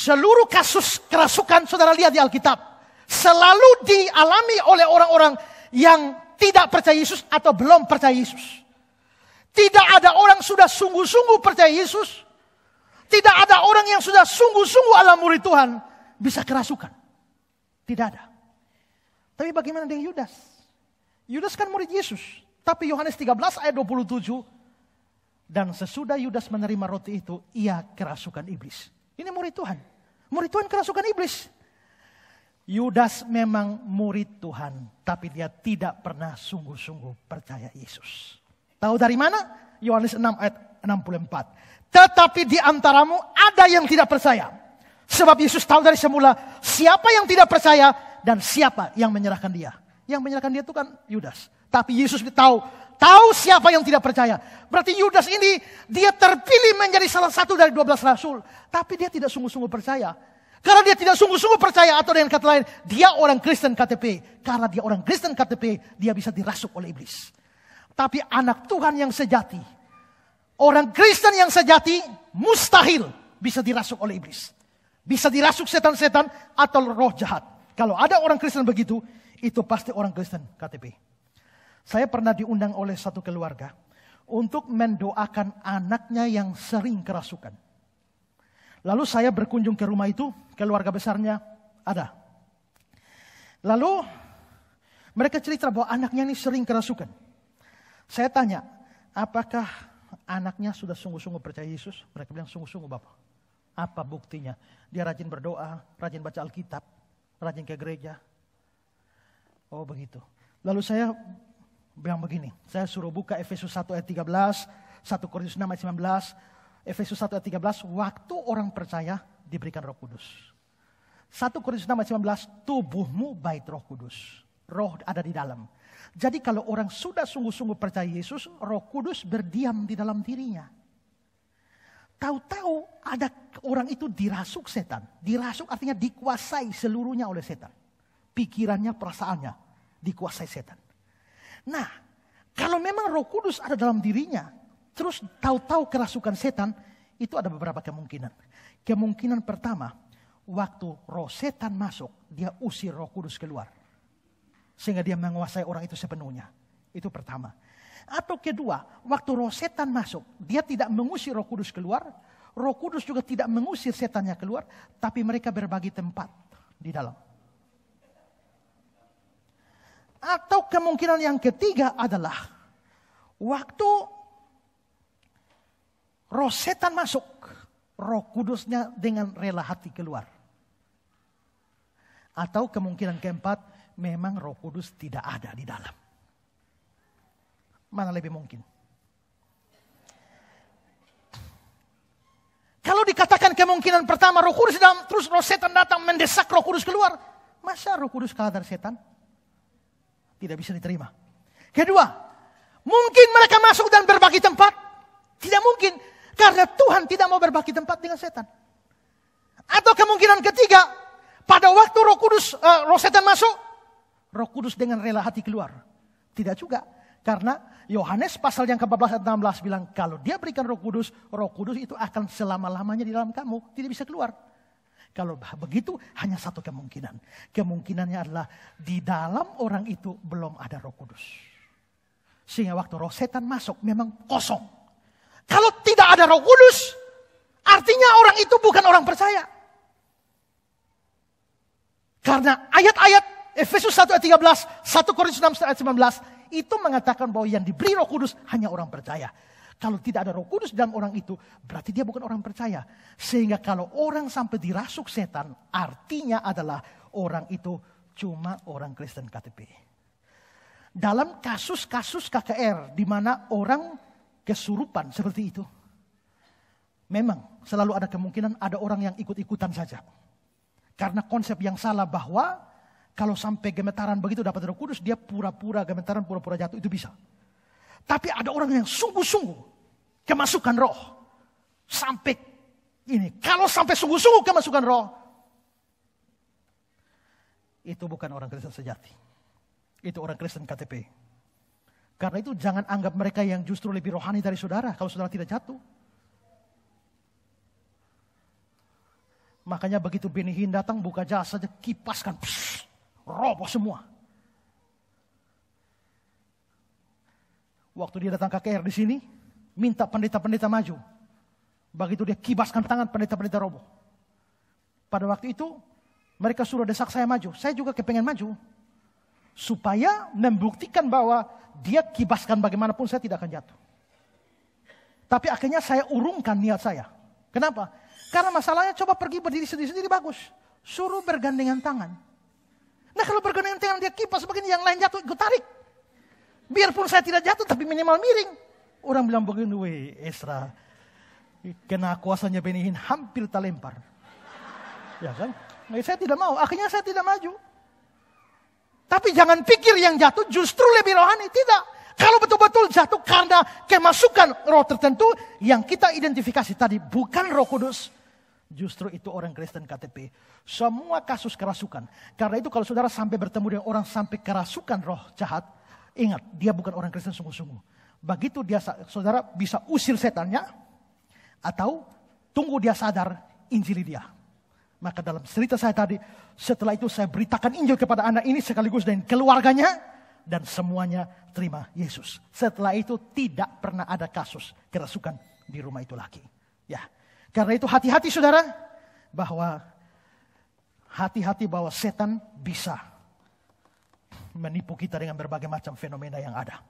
Seluruh kasus kerasukan saudara lihat di Alkitab. Selalu dialami oleh orang-orang yang tidak percaya Yesus atau belum percaya Yesus. Tidak ada orang sudah sungguh-sungguh percaya Yesus. Tidak ada orang yang sudah sungguh-sungguh ala murid Tuhan bisa kerasukan. Tidak ada. Tapi bagaimana dengan Yudas? Yudas kan murid Yesus. Tapi Yohanes 13 ayat 27. Dan sesudah Yudas menerima roti itu, ia kerasukan iblis. Ini murid Tuhan. Murid Tuhan kerasukan iblis. Yudas memang murid Tuhan, tapi dia tidak pernah sungguh-sungguh percaya Yesus. Tahu dari mana? Yohanes 6 ayat 64. Tetapi di antaramu ada yang tidak percaya. Sebab Yesus tahu dari semula siapa yang tidak percaya dan siapa yang menyerahkan dia. Yang menyerahkan dia itu kan Yudas. Tapi Yesus tahu Tahu siapa yang tidak percaya. Berarti Yudas ini dia terpilih menjadi salah satu dari 12 rasul. Tapi dia tidak sungguh-sungguh percaya. Karena dia tidak sungguh-sungguh percaya atau dengan kata lain. Dia orang Kristen KTP. Karena dia orang Kristen KTP dia bisa dirasuk oleh iblis. Tapi anak Tuhan yang sejati. Orang Kristen yang sejati mustahil bisa dirasuk oleh iblis. Bisa dirasuk setan-setan atau roh jahat. Kalau ada orang Kristen begitu, itu pasti orang Kristen KTP. Saya pernah diundang oleh satu keluarga untuk mendoakan anaknya yang sering kerasukan. Lalu saya berkunjung ke rumah itu, keluarga besarnya ada. Lalu mereka cerita bahwa anaknya ini sering kerasukan. Saya tanya, apakah anaknya sudah sungguh-sungguh percaya Yesus? Mereka bilang sungguh-sungguh Bapak. Apa buktinya? Dia rajin berdoa, rajin baca Alkitab, rajin ke gereja. Oh begitu. Lalu saya bilang begini, saya suruh buka Efesus 1 ayat 13, 1 Korintus 6 ayat 19, Efesus 1 ayat 13, waktu orang percaya diberikan roh kudus. 1 Korintus 6 ayat 19, tubuhmu bait roh kudus. Roh ada di dalam. Jadi kalau orang sudah sungguh-sungguh percaya Yesus, roh kudus berdiam di dalam dirinya. Tahu-tahu ada orang itu dirasuk setan. Dirasuk artinya dikuasai seluruhnya oleh setan. Pikirannya, perasaannya dikuasai setan. Nah, kalau memang Roh Kudus ada dalam dirinya, terus tahu-tahu kerasukan setan, itu ada beberapa kemungkinan. Kemungkinan pertama, waktu roh setan masuk, dia usir Roh Kudus keluar. Sehingga dia menguasai orang itu sepenuhnya. Itu pertama. Atau kedua, waktu roh setan masuk, dia tidak mengusir Roh Kudus keluar, Roh Kudus juga tidak mengusir setannya keluar, tapi mereka berbagi tempat di dalam. Atau kemungkinan yang ketiga adalah waktu roh setan masuk, roh kudusnya dengan rela hati keluar. Atau kemungkinan keempat, memang roh kudus tidak ada di dalam. Mana lebih mungkin? Kalau dikatakan kemungkinan pertama roh kudus dalam, terus roh setan datang mendesak roh kudus keluar. Masa roh kudus kalah dari setan? Tidak bisa diterima. Kedua, mungkin mereka masuk dan berbagi tempat? Tidak mungkin. Karena Tuhan tidak mau berbagi tempat dengan setan. Atau kemungkinan ketiga, pada waktu roh kudus, uh, roh setan masuk, roh kudus dengan rela hati keluar. Tidak juga. Karena Yohanes pasal yang ke-14 ayat 16 bilang, kalau dia berikan roh kudus, roh kudus itu akan selama-lamanya di dalam kamu. Tidak bisa keluar. Kalau begitu hanya satu kemungkinan. Kemungkinannya adalah di dalam orang itu belum ada roh kudus. Sehingga waktu roh setan masuk memang kosong. Kalau tidak ada roh kudus, artinya orang itu bukan orang percaya. Karena ayat-ayat Efesus 1 ayat 13, 1 Korintus 6 ayat 19 itu mengatakan bahwa yang diberi roh kudus hanya orang percaya. Kalau tidak ada roh kudus dalam orang itu, berarti dia bukan orang percaya. Sehingga kalau orang sampai dirasuk setan, artinya adalah orang itu cuma orang Kristen KTP. Dalam kasus-kasus KKR, di mana orang kesurupan seperti itu, memang selalu ada kemungkinan ada orang yang ikut-ikutan saja. Karena konsep yang salah bahwa kalau sampai gemetaran begitu dapat roh kudus, dia pura-pura gemetaran, pura-pura jatuh, itu bisa. Tapi ada orang yang sungguh-sungguh kemasukan roh. Sampai ini. Kalau sampai sungguh-sungguh kemasukan roh. Itu bukan orang Kristen sejati. Itu orang Kristen KTP. Karena itu jangan anggap mereka yang justru lebih rohani dari saudara. Kalau saudara tidak jatuh. Makanya begitu Benihin datang buka jasa saja kipaskan. Pss, roboh semua. Waktu dia datang KKR di sini, minta pendeta-pendeta maju. Begitu dia kibaskan tangan pendeta-pendeta roboh. Pada waktu itu mereka suruh desak saya maju. Saya juga kepengen maju. Supaya membuktikan bahwa dia kibaskan bagaimanapun saya tidak akan jatuh. Tapi akhirnya saya urungkan niat saya. Kenapa? Karena masalahnya coba pergi berdiri sendiri-sendiri bagus. Suruh bergandengan tangan. Nah kalau bergandengan tangan dia kipas begini yang lain jatuh ikut tarik. Biarpun saya tidak jatuh tapi minimal miring. Orang bilang begini, weh Esra. Kena kuasanya Benihin hampir terlempar. Ya kan? Nah, saya tidak mau. Akhirnya saya tidak maju. Tapi jangan pikir yang jatuh justru lebih rohani. Tidak. Kalau betul-betul jatuh karena kemasukan roh tertentu yang kita identifikasi tadi bukan roh kudus. Justru itu orang Kristen KTP. Semua kasus kerasukan. Karena itu kalau saudara sampai bertemu dengan orang sampai kerasukan roh jahat. Ingat, dia bukan orang Kristen sungguh-sungguh. Begitu dia saudara bisa usir setannya. Atau tunggu dia sadar injili dia. Maka dalam cerita saya tadi, setelah itu saya beritakan Injil kepada anak ini sekaligus dan keluarganya. Dan semuanya terima Yesus. Setelah itu tidak pernah ada kasus kerasukan di rumah itu lagi. Ya, karena itu hati-hati saudara. Bahwa hati-hati bahwa setan bisa menipu kita dengan berbagai macam fenomena yang ada.